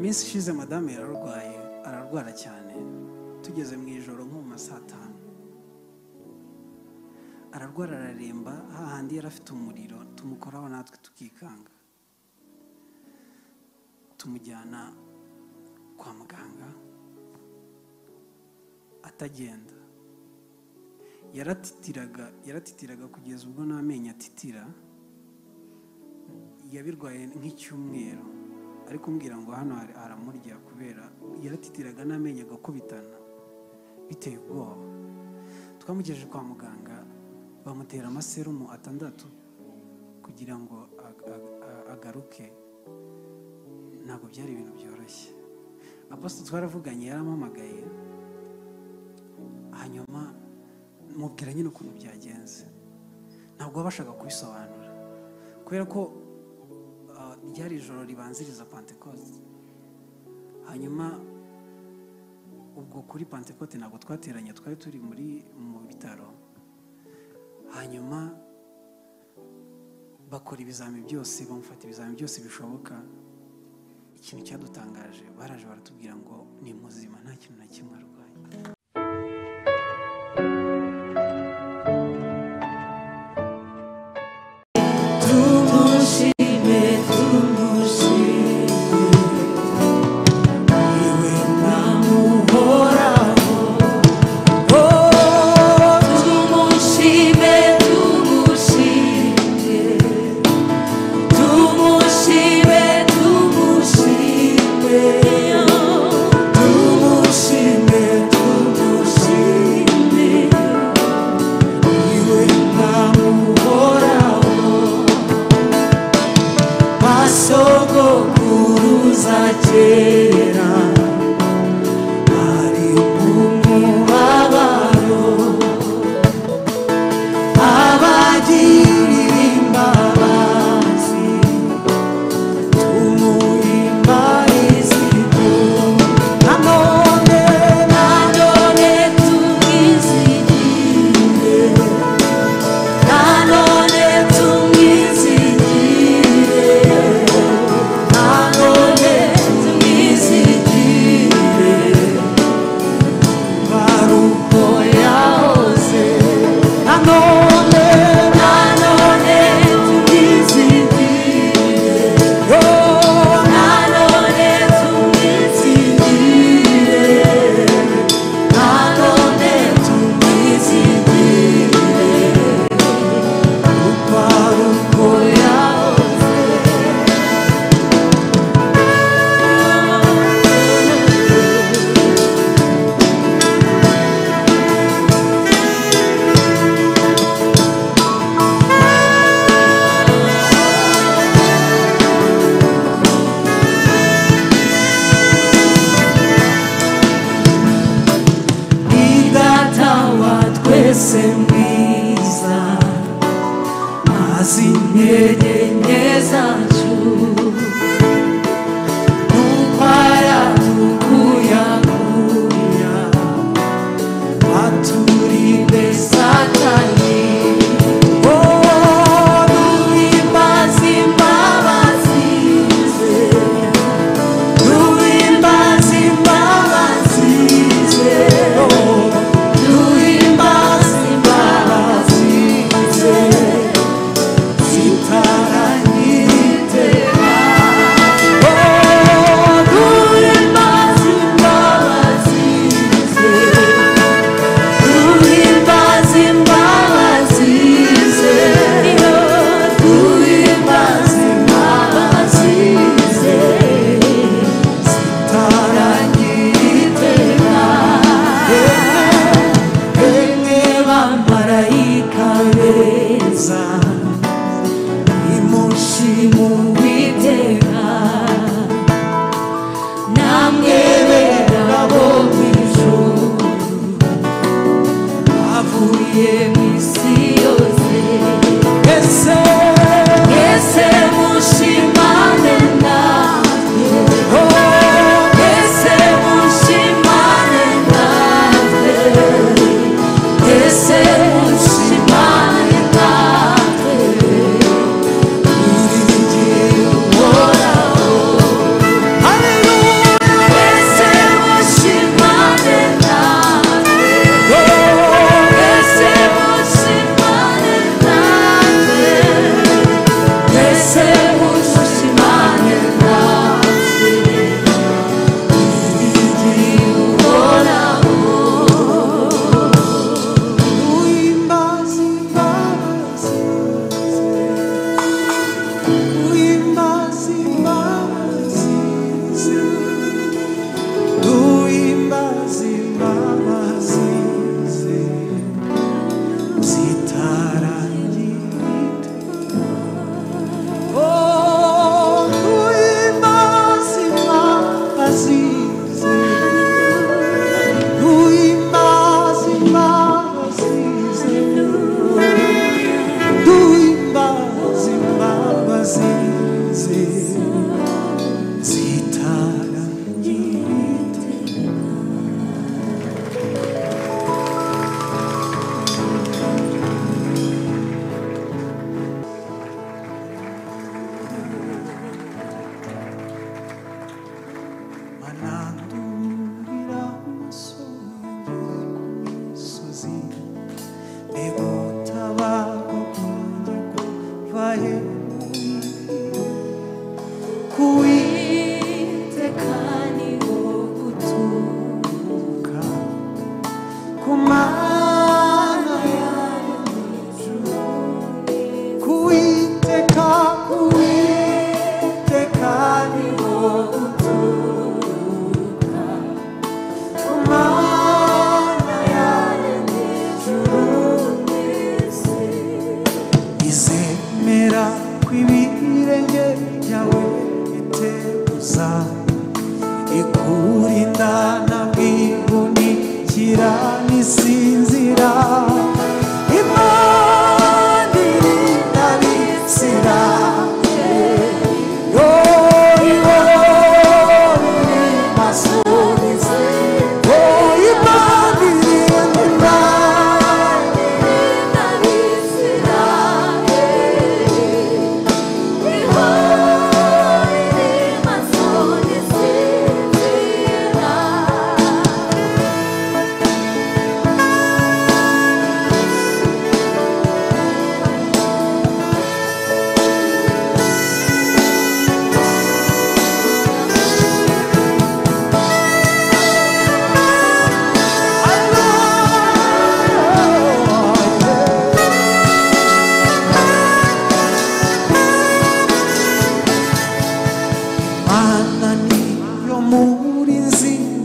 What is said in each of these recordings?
minsi ishize madamu yararwaye ararwara cyane. Tugeze mu ijoro nko mu ma ararwara araremba hahandi yari afite umuriro tumukoraho natwe tukikanga. Tumujyana kwa muganga atagenda. Yaratitiraga yaratitiraga kugeza ubwo n'amenyo atitira yabirwaye nk'icyumweru. Ariko umbwira ngo hano haramurya kubera yaratitiraga n'amenyo agakubitana. Biteye ubwoba. Twamugejeje kwa muganga bamutera amaserumu atandatu kugira ngo agaruke. Ntabwo byari ibintu byoroshye. Apostle twaravuganye yarampamagaye. Hanyuma mubwira nyine ukuntu byagenze. Ntabwo wabashaga kubisobanura. Kubera ko ryari ijoro ribanziriza pantekote hanyuma ubwo kuri pantekote ntabwo twateranye twari turi muri mu bitaro. Hanyuma bakora ibizami byose bamufata ibizami byose bishoboka. Ikintu cyadutangaje baraje baratubwira ngo ni muzima nta kintu na kimwe arwaye. ikareza imushima uwiteka namwe berabo avuye My.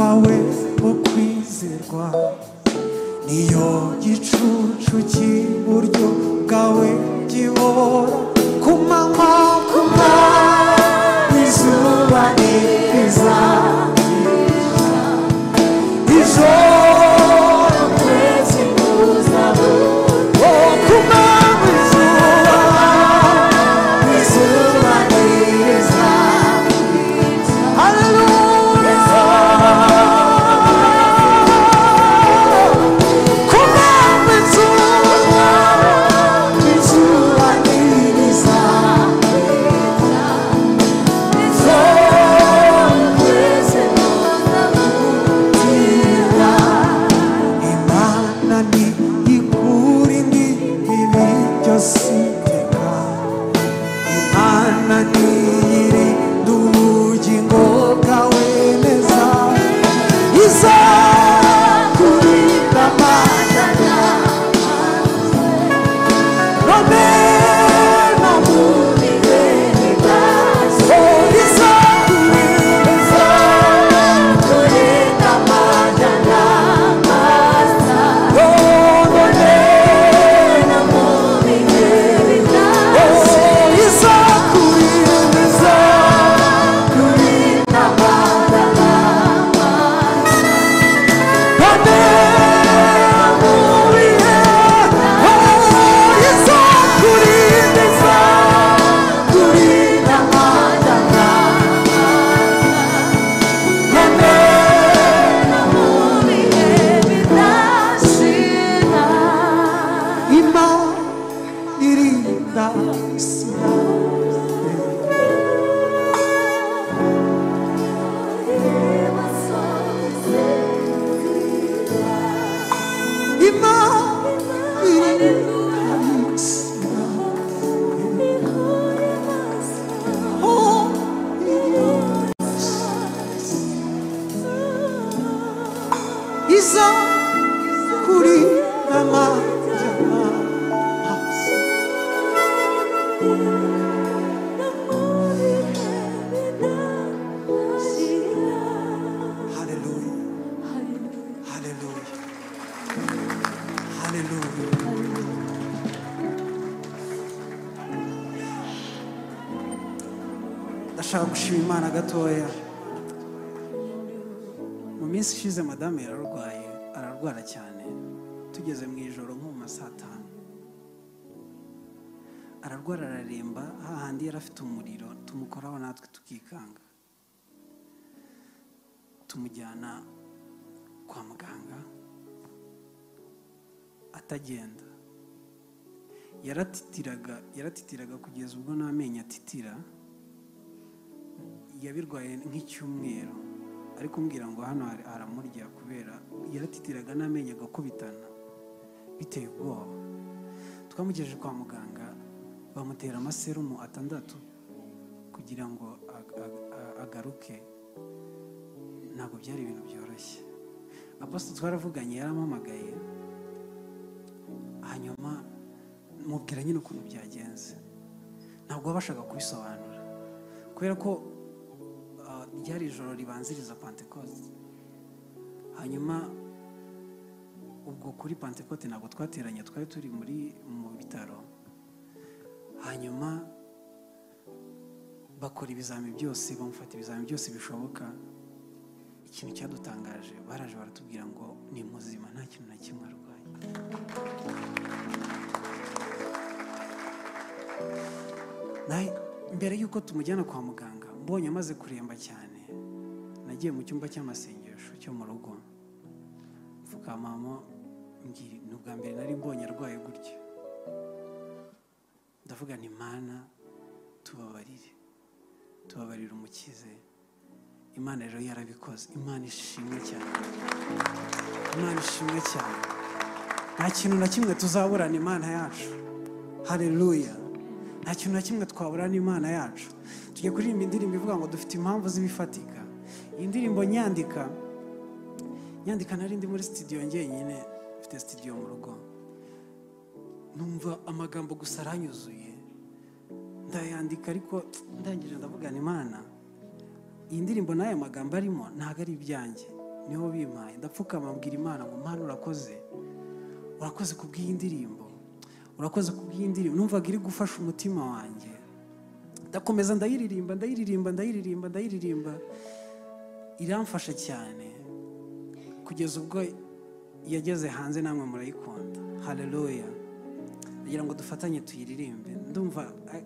Wawe wo kwizerwa niyo gicucu cy'iburyo bwawe gihora. Ku manywa ku izuba niriza reason ararwara cyane tugeze mu ijoro nko mu ma saa ararwara araremba hahandi yari afite umuriro tumukoraho natwe tukikanga. Tumujyana kwa muganga atagenda. Yaratitiraga yaratitiraga kugeza ubwo n'amenyo atitira yabirwaye nk'icyumweru. Ariko umbwira ngo hano haramurya kubera yaratitiraga n'amenyo agakubitana. Biteye ubwoba. Twamugejeje kwa muganga bamutera amaserumu atandatu kugira ngo agaruke. Ntabwo byari ibintu byoroshye. Apostle twaravuganye yarampamagaye hanyuma mubwira nyine ukuntu byagenze. Ntabwo wabashaga kubisobanura. Kubera ko ryari ijoro ribanziriza pantekote hanyuma ubwo kuri pantekote ntabwo twateranye twari turi muri mu bitaro. Hanyuma bakora ibizami byose bamufata ibizami byose bishoboka. Ikintu cyadutangaje baraje baratubwira ngo ni muzima nta kintu na kimwe arwaye. Mbere y'uko tumujyana kwa muganga mbonye amaze kuremba cyane. Nagiye mu cyumba cy'amasengesho cyo mu rugo. Mfukamamo mbwira ni ubwa mbere nari mbonye arwaye gutya ndavuga nti mana tubabarire. Tubabarire umukize. Imana rero yarabikoze. Imana ishimwe cyane. Imana ishimwe cyane. Nta kintu na kimwe tuzaburana imana yacu. Hareruya nta kintu na kimwe twaburana imana yacu. Tujya kuririmba indirimbo ivuga ngo dufite impamvu z'ibifatika. Iyi ndirimbo nyandika nyandika nari ndi muri sitidiyo njyenyine mfite sitidiyo mu rugo. Numva amagambo gusa aranyuzuye. Ndayandika ariko ndangije ndavugana imana. Iyi ndirimbo n'aya magambo arimo ntabwo ari ibyanjye. Niho bimpaye. Ndapfukama mbwira imana ngo mpano urakoze. Urakoze ku bw'iyi ndirimbo. Urakoze ku bw'iyi ndirimbo. Numvaga iri gufasha umutima wanjye. Ndakomeza ndayiririmba ndayiririmba ndayiririmba ndayiririmba. Iramfasha cyane. Kugeza ubwo yageze hanze namwe murayikunda. Hareruya kugira ngo dufatanye tuyiririmbe. Ndumva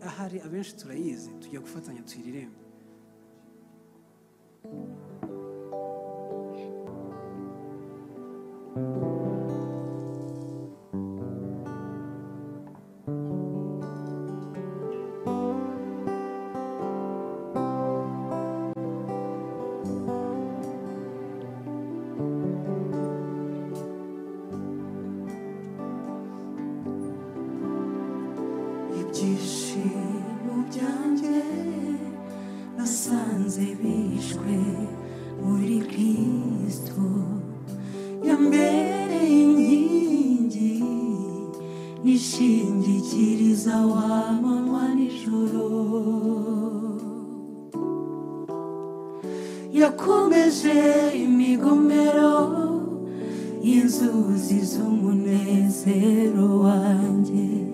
ahari abenshi turayizi tujya gufatanya tuyiririmbe. Ibyishimo byanjye nasanze bishwe muri kristo. Yambereye inkingi nishingikiriza wa manywa yakomeje imigomero y'inzuzi z'umunezero wanjye.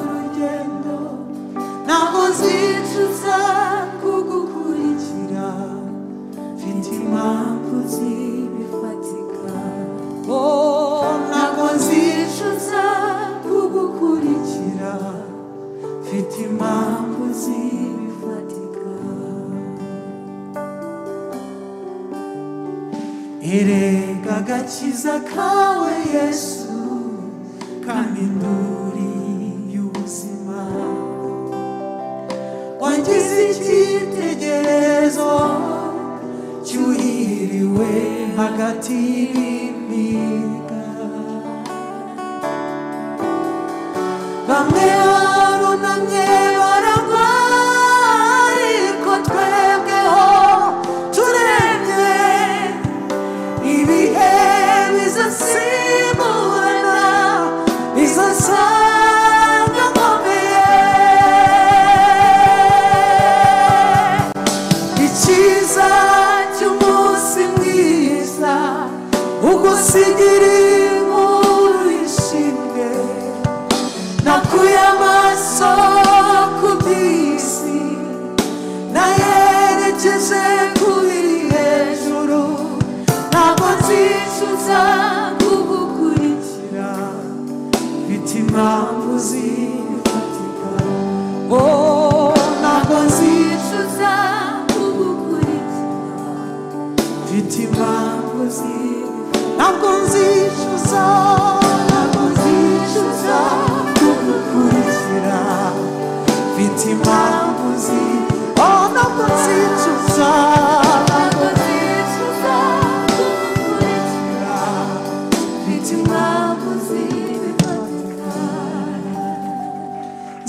erega agakiza kawe yesu kandi nduri y'ubuzima. Wangize icyitegererezo cyuhiriwe hagati y'imiga. Bamwe barunamye Sigiri.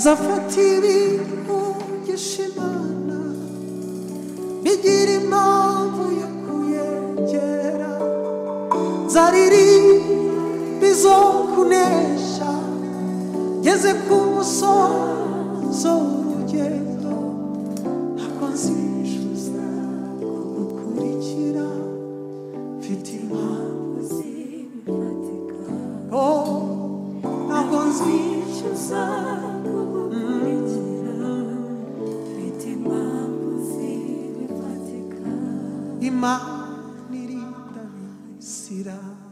Zafata ibintu by'ishimana bigira impamvu yo kuyegera. Nzaririmba izo kunesha ngeze ku e marmirita será.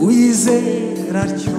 uyizera atyo.